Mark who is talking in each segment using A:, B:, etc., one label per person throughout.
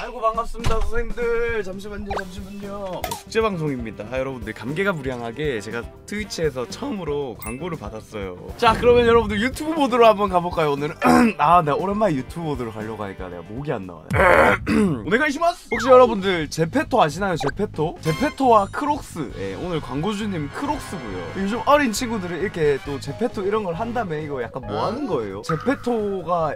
A: 아이고 반갑습니다 선생님들. 잠시만요 잠시만요. 숙제 방송입니다. 아, 여러분들 감개가 무량하게 제가 트위치에서 처음으로 광고를 받았어요. 자 그러면 여러분들 유튜브 모드로 한번 가볼까요? 오늘은? 아 내가 오랜만에 유튜브 모드로 가려고 하니까 내가 목이 안 나와요. おねがいします! 혹시 여러분들 제페토 아시나요 제페토? 제페토와 크록스. 예, 오늘 광고주님 크록스고요. 요즘 어린 친구들은 이렇게 또 제페토 이런 걸 한다며 이거 약간 뭐 하는 거예요? 제페토가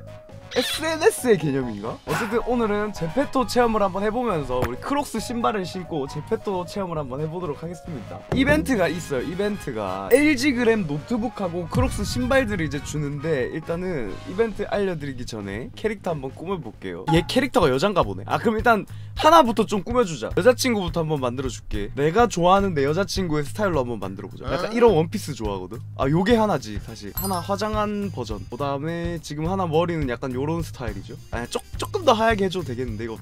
A: SNS의 개념인가? 어쨌든 오늘은 제페토 체험을 한번 해보면서 우리 크록스 신발을 신고 제페토 체험을 한번 해보도록 하겠습니다. 이벤트가 있어요 이벤트가. LG그램 노트북하고 크록스 신발들을 이제 주는데 일단은 이벤트 알려드리기 전에 캐릭터 한번 꾸며볼게요. 얘 캐릭터가 여잔가 보네. 아 그럼 일단 하나부터 좀 꾸며주자. 여자친구부터 한번 만들어줄게. 내가 좋아하는 내 여자친구의 스타일로 한번 만들어보자. 약간 이런 원피스 좋아하거든? 아 요게 하나지 사실. 하나 화장한 버전. 그 다음에 지금 하나 머리는 약간 요런 스타일이죠 아니 조, 조금 더 하얗게 해줘도 되겠는데 이거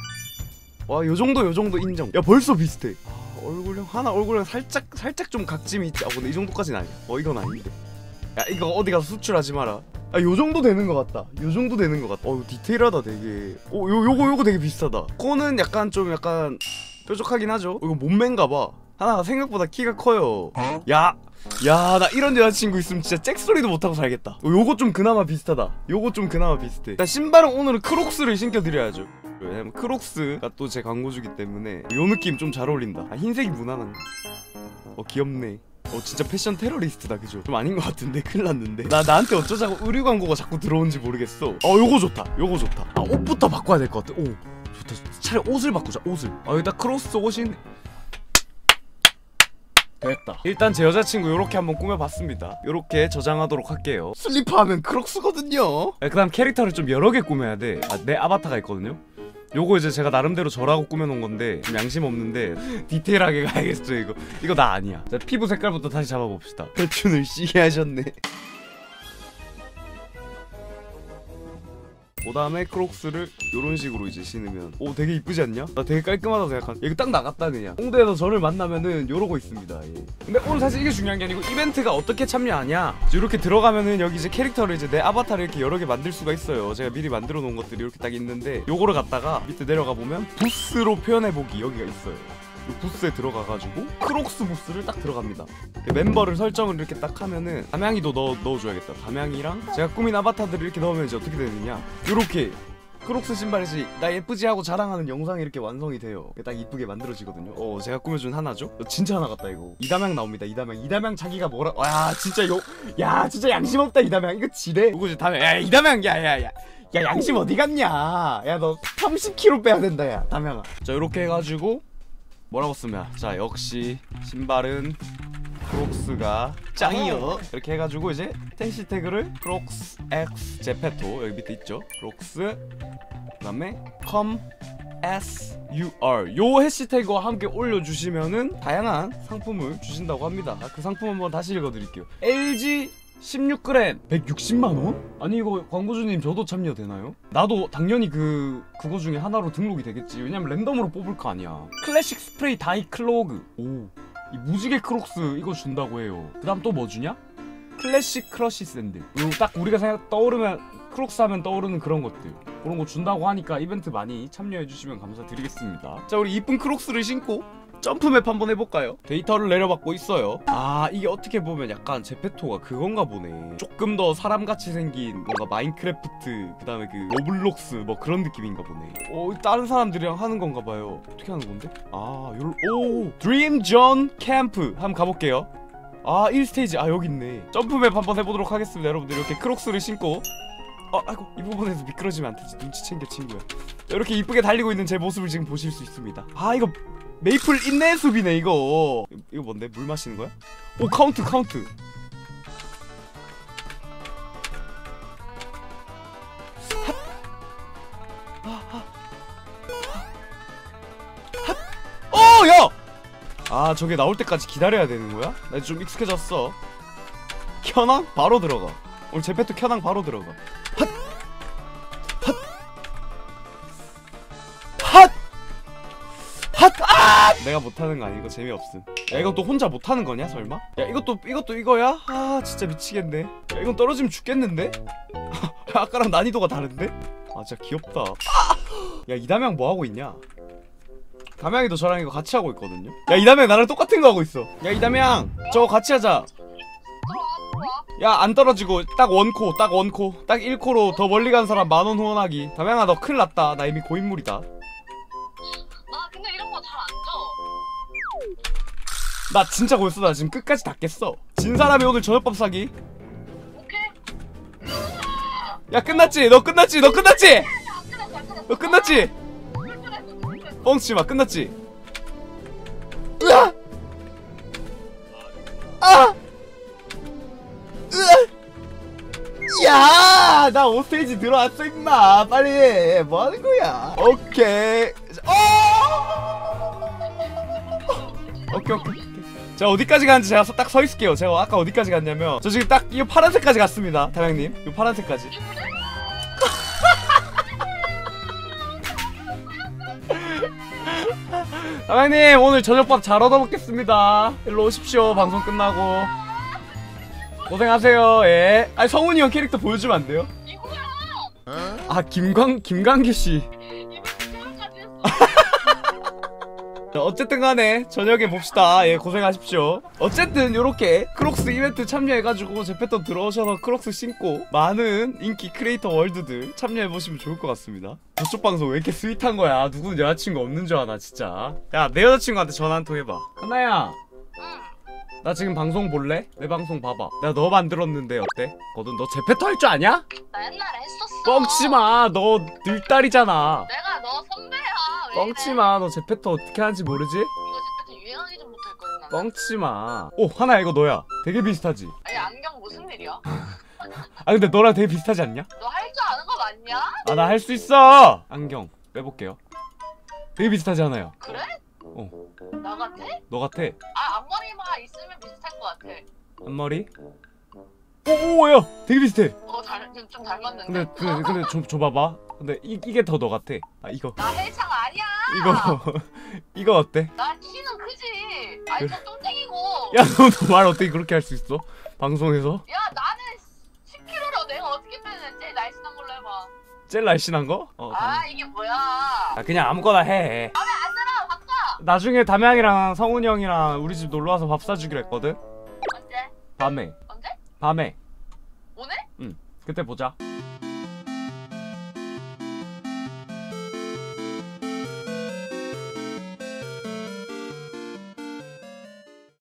A: 와 요정도 요정도 인정 야 벌써 비슷해 아, 얼굴형 하나 얼굴형 살짝 살짝 좀 각짐이 있지 아 근데 이 정도까지는 아니야 어 이건 아닌데 야 이거 어디 가서 수출하지 마라 아, 요 정도 되는 것 같다. 요 정도 되는 것 같다. 어, 디테일하다, 되게. 어, 요, 요거, 요거 되게 비슷하다. 코는 약간 좀 약간 뾰족하긴 하죠. 어, 이거 몸매인가 봐. 하나 생각보다 키가 커요. 야, 야, 나 이런 여자친구 있으면 진짜 잭소리도 못하고 살겠다. 어, 요거 좀 그나마 비슷하다. 요거 좀 그나마 비슷해. 일단 신발은 오늘은 크록스를 신겨드려야죠. 왜냐면 크록스가 또 제 광고주기 때문에 요 느낌 좀 잘 어울린다. 아, 흰색이 무난한가? 어, 귀엽네. 어 진짜 패션 테러리스트다 그죠? 좀 아닌 것 같은데 큰일 났는데 나 나한테 어쩌자고 의류 광고가 자꾸 들어온지 모르겠어 어 요거 좋다 요거 좋다 아 옷부터 바꿔야 될 것 같아 오 좋다 차라리 옷을 바꾸자 옷을 아 여기다 크록스 옷인 됐다. 일단 제 여자친구 요렇게 한번 꾸며봤습니다. 요렇게 저장하도록 할게요. 슬리퍼하면 크록스거든요. 그 다음 캐릭터를 좀 여러 개 꾸며야 돼내 아바타가 있거든요. 요거 이제 제가 나름대로 저라고 꾸며놓은 건데 좀 양심 없는데 디테일하게 가야겠어 이거. 이거 나 아니야. 자 피부 색깔부터 다시 잡아봅시다. 혈춘을 씨게 하셨네 그 다음에 크록스를 요런 식으로 이제 신으면 오 되게 이쁘지 않냐? 나 되게 깔끔하다고 생각한 이거 딱 나갔다 그냥 홍대에서 저를 만나면은 요러고 있습니다 예. 근데 오늘 사실 이게 중요한 게 아니고 이벤트가 어떻게 참여하냐 이렇게 들어가면은 여기 이제 캐릭터를 이제 내 아바타를 이렇게 여러 개 만들 수가 있어요 제가 미리 만들어 놓은 것들이 이렇게 딱 있는데 요거를 갖다가 밑에 내려가 보면 부스로 표현해보기 여기가 있어요 이 부스에 들어가가지고 크록스 부스를 딱 들어갑니다. 멤버를 설정을 이렇게 딱 하면은 담양이도 넣어, 넣어줘야겠다. 담양이랑 제가 꾸민 아바타들을 이렇게 넣으면 이제 어떻게 되느냐. 요렇게 크록스 신발이지 나 예쁘지 하고 자랑하는 영상이 이렇게 완성이 돼요. 딱 이쁘게 만들어지거든요. 어 제가 꾸며준 하나죠? 어, 진짜 하나 같다 이거. 이담양 나옵니다 이담양. 이담양 자기가 뭐라 와 진짜 요 야 진짜 양심 없다 이담양. 이거 지뢰 누구 지 담양? 야 이담양 야야야. 야 양심 어디 갔냐? 야 너 30kg 빼야 된다 야 담양아. 자 요렇게 해가지고 뭐라고 쓰면 자 역시 신발은 크록스가 짱이요. 이렇게 해가지고 이제 해시태그를 크록스 X 제페토 여기 밑에 있죠? 크록스 그 다음에 com S U R. 요 해시태그와 함께 올려주시면은 다양한 상품을 주신다고 합니다. 아, 그 상품 한번 다시 읽어드릴게요. LG 16g 160만원? 아니 이거 광고주님 저도 참여되나요? 나도 당연히 그 그거 중에 하나로 등록이 되겠지. 왜냐면 랜덤으로 뽑을 거 아니야. 클래식 스프레이 다이 클로그. 오이 무지개 크록스 이거 준다고 해요. 그 다음 또 뭐 주냐? 클래식 크러쉬 샌들 이거 딱 우리가 생각 떠오르면 크록스 하면 떠오르는 그런 것들. 그런 거 준다고 하니까 이벤트 많이 참여해 주시면 감사드리겠습니다. 자 우리 이쁜 크록스를 신고 jump map 한번 해볼까요? 데이터를 내려받고 있어요. 아 이게 어떻게 보면 약간 제페토가 그건가 보네. 조금 더 사람같이 생긴 뭔가 마인크래프트 그 다음에 그 로블록스 뭐 그런 느낌인가 보네. 어 다른 사람들이랑 하는 건가 봐요. 어떻게 하는 건데? 아 요런 오 드림 존 캠프 한번 가볼게요. 아 1스테이지. 아 여기 있네. jump map 한번 해보도록 하겠습니다. 여러분들 이렇게 크록스를 신고. 어, 아이고 이 부분에서 미끄러지면 안 되지. 눈치 챙겨 친구야. 이렇게 이쁘게 달리고 있는 제 모습을 지금 보실 수 있습니다. 아 이거 메이플 인내 숲이네 이거 이거 뭔데 물 마시는 거야? 오 카운트 카운트 어, 야! 아, 저게 나올 때까지 기다려야 되는 거야? 나 좀 익숙해졌어. 켜낭? 바로 들어가. 오늘 제페토 켜낭 바로 들어가. 핫! 핫! 내가 못하는 거 아니고 재미없음. 야, 이것도 혼자 못하는 거냐, 설마? 야, 이것도, 이것도 이거야? 아, 진짜 미치겠네. 야, 이건 떨어지면 죽겠는데? 아까랑 난이도가 다른데? 아 진짜 귀엽다 야 이담양 뭐 하고 있냐 담양이도 저랑 이거 같이 하고 있거든요 야 이담양 나랑 똑같은 거 하고 있어 야 이담양 저거 같이 하자 야 안 떨어지고 딱 원코 딱 원코 딱 1코로 더 멀리 간 사람 만원 후원하기 담양아 너 큰일 났다 나 이미 고인물이다
B: 나
A: 진짜 고였어 나 지금 끝까지 닫겠어 진 사람이 오늘 저녁밥 사기
B: 오케이.
A: 야 끝났지 너 끝났지 너 끝났지. 너 끝났지. 뻥치마 끝났지 으아 아 으아 야, 나 오스테이지 들어왔어 임마. 빨리 해. 뭐 하는 거야? 오케이. 어! 오케이 오케이. 자 어디까지 가는지 제가 딱 서 있을게요. 제가 아까 어디까지 갔냐면 저 지금 딱 이 파란색까지 갔습니다, 다양님. 이 파란색까지. 다양님 오늘 저녁밥 잘 얻어 먹겠습니다. 일로 오십시오. 방송 끝나고. 고생하세요. 예. 아니 성훈이 형 캐릭터 보여주면 안 돼요? 아 김광 김광규 씨. 어쨌든 간에 저녁에 봅시다. 예, 고생하십시오. 어쨌든 요렇게 크록스 이벤트 참여해가지고 제페토 들어오셔서 크록스 신고 많은 인기 크리에이터 월드들 참여해보시면 좋을 것 같습니다. 저쪽 방송 왜 이렇게 sweet한 거야? 누구는 여자친구 없는 줄 아나 진짜. 야, 내 여자친구한테 전화 한 통 해봐. 하나야,
B: 응.
A: 나 지금 방송 볼래? 내 방송 봐봐. 내가 너 만들었는데 어때? 거든 너 제페토 할줄 아냐?
B: 나 옛날에 했었어.
A: 뻥치지 마. 너 늘딸이잖아.
B: 내가 너 선배야. 왜
A: 뻥치
B: 이래?
A: 마. 너 제 패턴 어떻게 하는지 모르지?
B: 이거 진짜 유행하기 좀 못했거든 나는.
A: 뻥치 마. 오, 하나 이거 너야. 되게 비슷하지?
B: 아니 안경 무슨 일이야?
A: 아, 근데 너랑 되게 비슷하지 않냐?
B: 너 할 줄 아는 거 맞냐?
A: 아, 나 할 수 있어! 안경 빼볼게요. 되게 비슷하지 않아요?
B: 그래?
A: 어.
B: 나 같아?
A: 너 같아.
B: 아 앞머리만 있으면 비슷할 것 같아.
A: 앞머리? 오, 오, 야! 되게 비슷해!
B: 어잘좀 닮았는데.
A: 근데, 근데, 근데, 줘, 줘봐봐. 근데, 이, 이게 더 너 같아. 아, 이거.
B: 나 헬창 아니야.
A: 이거. 이거 어때?
B: 나 키는 크지. 아니 저 똥땡이고.
A: 야, 너말 어떻게 그렇게 할 수 있어? 방송에서?
B: 야 나는 10kg로 내가 어떻게 빼는 제일 날씬한 걸로 해봐.
A: 제일 날씬한 거? 어, 담...
B: 아 이게 뭐야?
A: 아, 그냥 아무거나 해.
B: 마음에 안 들어 바꿔.
A: 나중에 담양이랑 성훈이 형이랑 우리 집 놀러 와서 밥 사주기로 했거든?
B: 언제?
A: 밤에. 밤에.
B: 오늘?
A: 그때 보자.